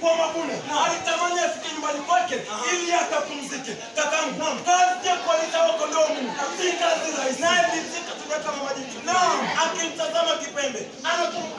kwa Mabuna alitamani afike nyumbani kwake ili akapumzike. Kakangu, kazi ya kuwalisha kondoo Mungu si kazi rahisi. Naye Bizika tunaweka mama Naam, akimtazama Kipembe. Anakum-